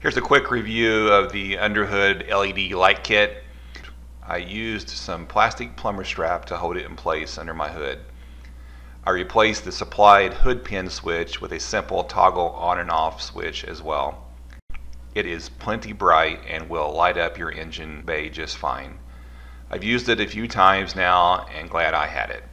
Here's a quick review of the underhood LED light kit. I used some plastic plumber strap to hold it in place under my hood. I replaced the supplied hood pin switch with a simple toggle on and off switch as well. It is plenty bright and will light up your engine bay just fine. I've used it a few times now and glad I had it.